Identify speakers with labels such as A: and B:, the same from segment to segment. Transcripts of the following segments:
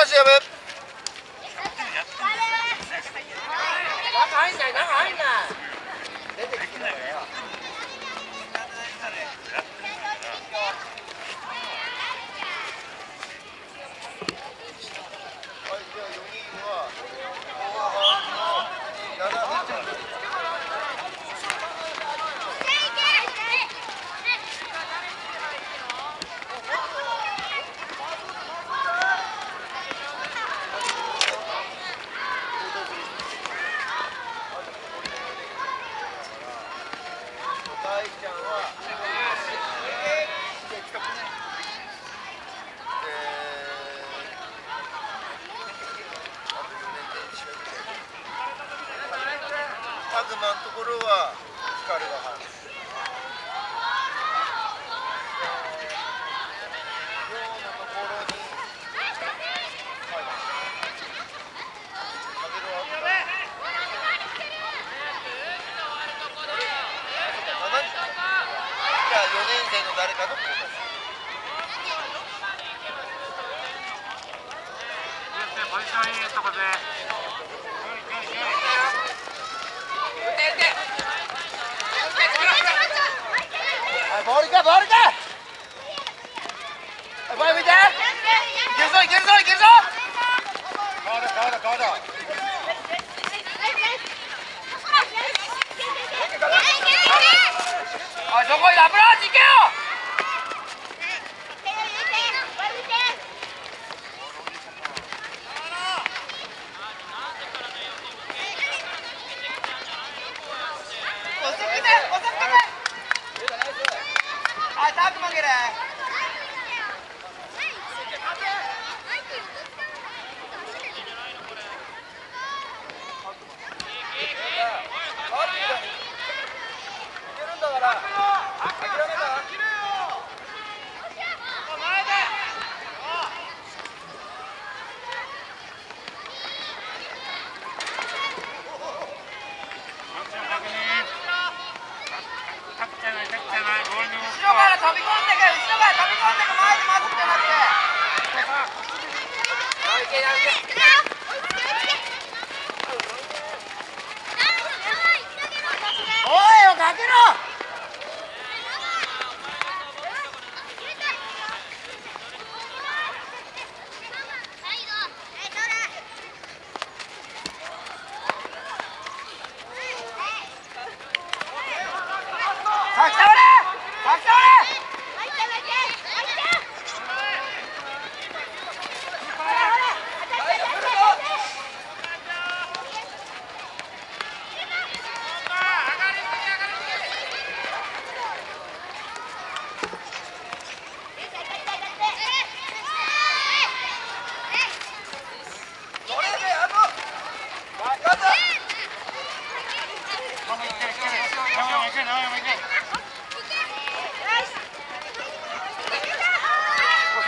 A: おい
B: ポジションいいとこ
A: い、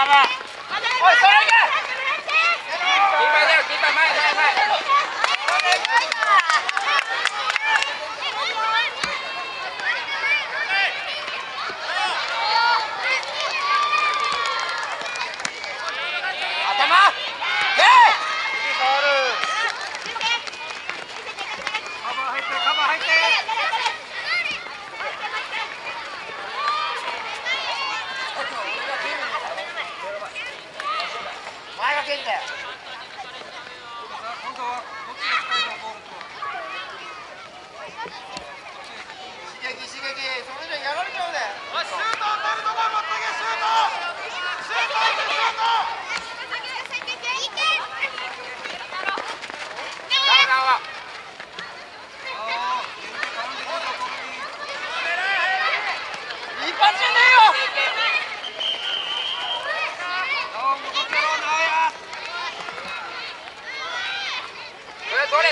B: カー。
C: パーだよ、キーパー前
A: だ。けんだよ。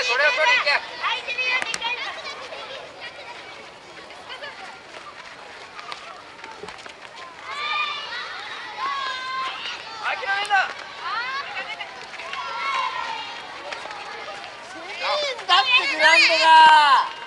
A: それ
C: を取りに行け
A: だグランドが